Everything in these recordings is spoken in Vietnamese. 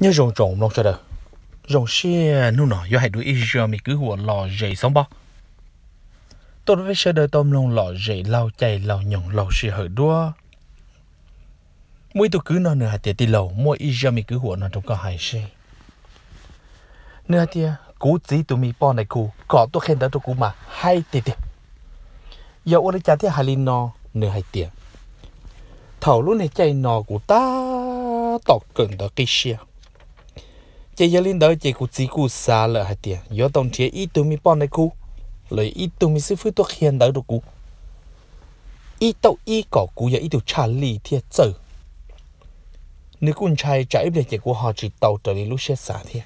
nhớ rồng rồng lông cho đời. Rồng xe nu nọ do hai đứa Israel mi cứ hùa lò dậy sống bao tôi với xe đời tôm lông lò dậy lau chay, lau nhộng lau xe hở đua. Mỗi tôi cứ nói nửa hai tiệt tì lầu mỗi Israel mi cứ hùa nó trong có hai xe nửa tiệt cú chỉ tôi mi pon này cú có tôi khen đã tôi cú mà hai tiệt tiệt giờ ông ấy trả tiệt hai linh nó nửa hai tiệt thầu lúc này chạy nó của ta tọt cần tới cái xe chị giờ lên đó chị cũng chỉ cũng xa lợ hai tiền giờ tổng chế ít tụi mình bỏ này cũ lấy ít tụi mình sẽ phải tôi hiện đó được cũ ít tàu ít cỏ cũ giờ ít tụi trả lì thiệt giờ nếu con trai chạy về chị của họ chỉ tàu trở đi lúc xe xa thiệt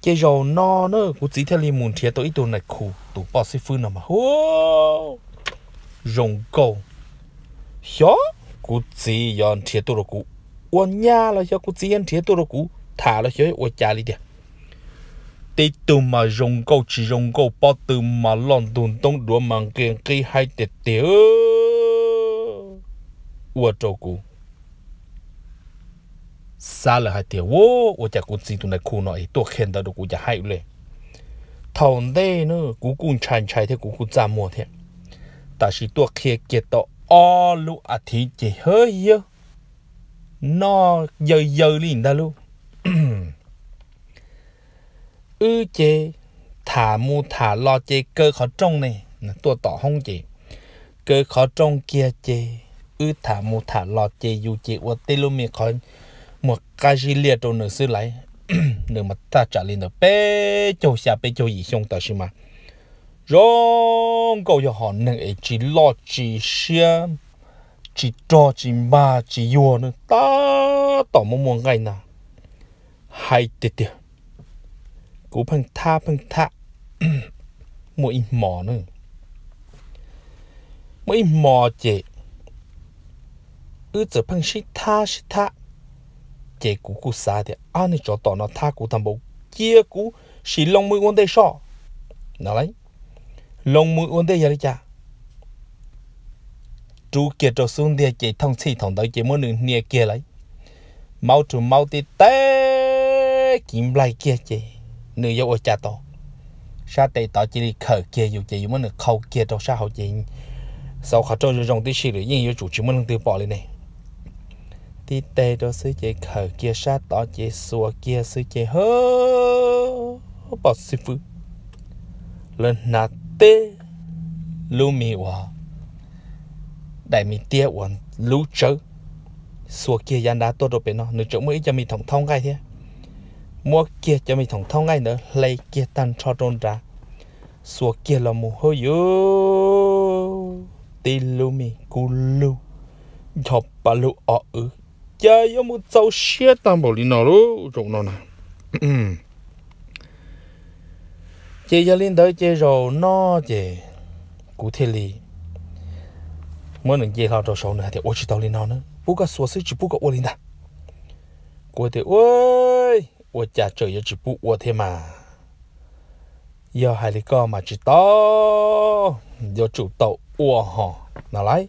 chị rồi no nữa cũng chỉ theo liên muốn thiệt tôi ít tụi này cũ tụi bỏ sẽ phương nào mà. Hô! Rồng cầu. Hiểu cũng chỉ yon thiệt tôi được cũ 我伢了些，我之前贴多了股，他了些我家里的。tê từ mà rong câu chỉ rong câu bao từ mà lon đun tông đua mang kiện cây hai tê tê ơ ua trâu cú xa là hai tê ô ô chả cú gì tụi này khu nó ấy tôi khen tao được cú chả hai lệ thầu đây nữa cú cún chăn chai thế cú cú giảm mua thế ta chỉ tôi kia tao ô lũ à thì chỉ hơi yếu nó giờ giờ liền đó luôn. Ư chế thả mu thả lo chế cơ khó trông này. Là tỏ không chế cơ khó trông kia chế ư thả mu thả lo chế dù chế ua tê luôn mi khó. Một cái gì liệt đồ nửa sư lấy nửa mà ta trả lên được bé châu xa bé châu gì xong tao xí mà. Rong cầu cho họ nâng ấy chỉ lo chỉ xem chỉ cho, chỉ ba chỉ yo nữa. Ta, tỏ mong muốn ngày nào. Hay tiệt tiệt. Cú phăng tha phăng tha. Mỗi mỏ nữa. Mỗi mỏ chị ư giờ phăng sĩ tha sĩ tha. Chị cú cú xa thì anh ấy cho tỏ nó tha cú thằng bố kia cú. Sĩ lòng mươi vấn đề so nó lấy. Lòng mũi vấn giờ đi cha chú kia cho xuống địa à chỉ thông chi thông tới chỉ muốn nửa nia kia lấy. Mau chú mau thì té kiếm lại kia chị. Nửa yêu ở cha tổ sa tế tỏ chỉ đi khởi kia dù chị muốn được khâu kia cho sa hậu chị. Sau khảo cho rong tí xí rồi nhưng yêu chủ chỉ muốn từ bỏ lên này. Tí tê đó sư chị khởi kia, sa tỏ chị xua kia sư chị hơ bỏ sư phụ lên nạt tê, lưu mi hòa đại mi tia uẩn lưu chớ xua kia gian đá tốt rồi bên nó nửa chỗ mới cho mình thông thông ngay thế. Mua kia cho mình thông thông ngay nữa. Lấy kia tan cho trôn ra xua kia là mù hơi yo tì lưu mi cú lưu. Chọc bà lưu ọ ư chơi yo một dâu xe tam bảo lý nào luôn rộng nó nè chị giờ lên tới chơi rồi nó chơi cụ thể lý mới lần chơi họ rồi sau nữa thì ôi chỉ tao lên nào nữa bố cái số chỉ bố cả ôi lên ta cô thì, ôi ôi cha trời giờ chỉ bố ôi thế mà. Giờ hai lý co mà chỉ to giờ chủ tàu ôi họ nào lấy.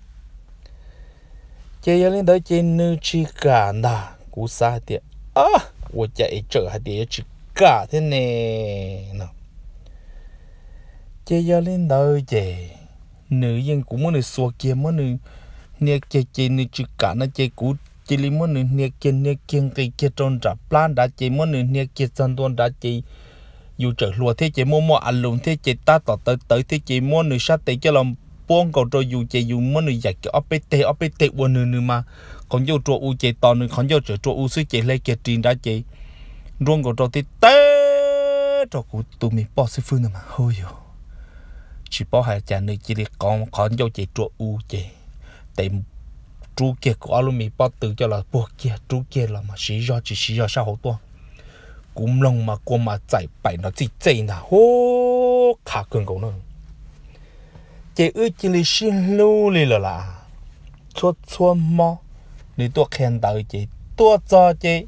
Chơi giờ lên tới chơi nữ chỉ cả nà, cú sa thì à ôi cha ấy trời hai thì chỉ cả thế nè. Nào. Chơi giờ lên tới chơi nữ dân cũng muốn nữ xua kia, muốn nữ nè kia chơi nữ chữ cả nó chơi cũ chỉ li muốn nữ nè kia nè kia, cái kia tròn trả plan đã chơi muốn nữ nè kia chân tuôn đã chơi dù trở lùa thế chơi mua mua ăn luôn thế chơi ta tỏ tới tới thế chơi muốn nữ sát tới cho lòng buông cầu rồi dù chơi dù muốn nữ giải cái opt opt buồn nữ nữ mà còn dù trộn u chơi to nữ, còn dù trở trộn u suy chơi lấy kia trình đã chơi luôn cầu rồi thì tê rồi cũng tụi mình bỏ sư phương mà, hôi rồi chỉ bảo hai cha nơi chỉ để con con cho chị chuột u chị tại chú kia của alo mi bắt từ cho là buộc kia chú kia là mà xí do, chỉ xí do sao hậu tuần cũng lòng mà qua mà chạy bảy nó chỉ chạy nà, hô, khả cường cầu nữa chị ư chỉ li xin lưu li là là chua chua mò đi tôi khen tới chị tôi cho chị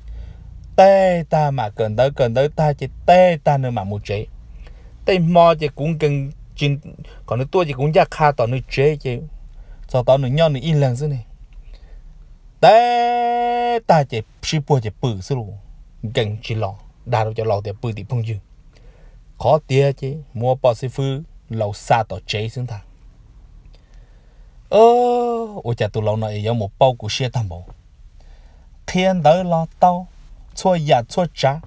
tê ta mà cần tới cần tới ta chị tê ta nữa mà một chị tê mò chị cũng cần chín còn nó tua chỉ cũng ra kha tao nó chế chứ. Cho tao nó nhau nó in lần thế này. Té, ta chỉ chỉ bùa chỉ bự xí luôn gần chỉ lò đa đâu cho lò thì bự thì phong dư. Khó tiếc chứ, mua bò xí phư lâu xa tỏ chế xuống thằng ơ, ôi chả tụ lâu này có một bao của xe thằng bộ. Thiên tới lo tao chua ya chua cha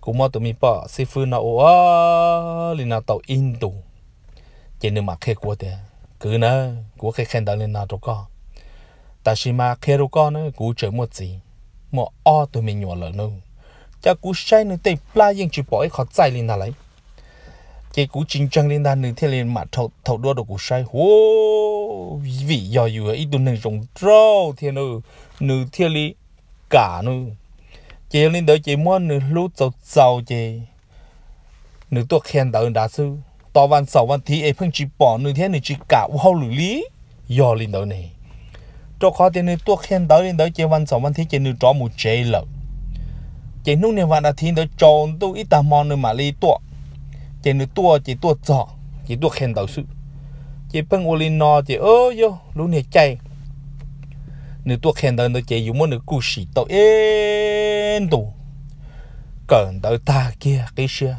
cũng mua tụi mình bỏ xí phư nó ơ liền nào tàu in tụ chỉ nên mà khe của thế cứ nữa của khe khen đó lên nào đâu có ta chỉ mà khe đâu có nữa cũng chơi một gì một o tụi mình nhỏ lợn nữa cha cú sai nữa tay pla yên chỉ bỏ khó chạy lên nào lấy cái cú chính trang lên đàn nữa thiên lên mà thầu thầu đua đồ cú sai hô vì do อยู่ ít tuần nương rồng trâu thiên nữ nữ thiên lý cả nữ chỉ lên đỡ chỉ muốn nữ lúc giàu giàu chỉ nữ tôi khen đỡ đã sư tao văn sáu văn thì ấy phong chỉ bỏ nữ thiên nữ chỉ cả hậu lử lý, do lên đỡ này. Cho khó tiền nữ tôi khen đỡ lên đỡ chế văn sáu văn thì chế nữ cho một chế lợ. Chế nung này văn đã à thiên đỡ tròn tôi ít tà mòn nữ mà lý tôi chỉ nữ tua chỉ tua trọ chỉ tua khen đầu sự. Chỉ bằng ô linh nó chỉ ơ yo lúc này chạy nữ tua khen đầu nó chỉ dùng một nữ cú sĩ tàu yên tù. Cẩn đầu ta kia, cái xe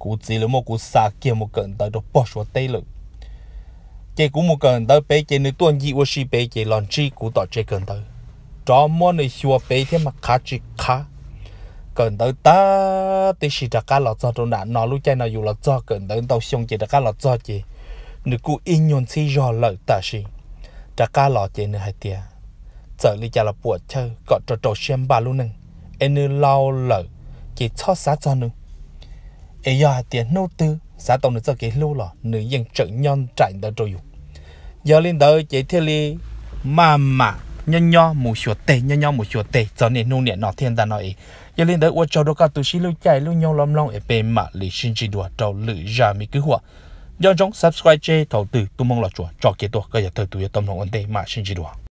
cú chỉ là một cú xa kia, một cần tới đó bỏ xuống tay lực chỉ cú một cần tới bé chỉ nữ tuần gì ô sĩ bé chỉ lon chi cú tỏ chỉ cần tới. Cho mỗi nữ xua bé thế mà khá chỉ khá. Cần tới ta thì chỉ đặt cá lọt cho trong đạn, nó lúc chơi nó dù lọt cho cần tới tàu xong chỉ đặt cá lọt cho chị nữ cú in nhon si do lợi ta xí đặt cá lọt chị nữ hai tia giờ lý chả là buộc chơi, gọi trò trò xem ba luôn nè em nữ lao lợi, chỉ cho sát cho nữ ấy giờ tiền nô tư xã tông được cho cái lô lọ nữ dân trợ nhon chạy đã rồi giờ lên đời chế thiên li mà mà nhon nhon một số tệ nhon nhon một số tệ cho nên nô niệm nọ thiên ta nói. Giờ lên đời ô cho đâu cả tu sĩ lưu chạy lưu nhon lom lom ở bên mà lì xin chỉ đùa trâu lữ ra mi cứ hùa. Do chúng subscribe chê, thầu tử tu mong là chùa, cho kế tổ cái giờ thời tu tâm lòng ổn định mà xin chỉ đùa.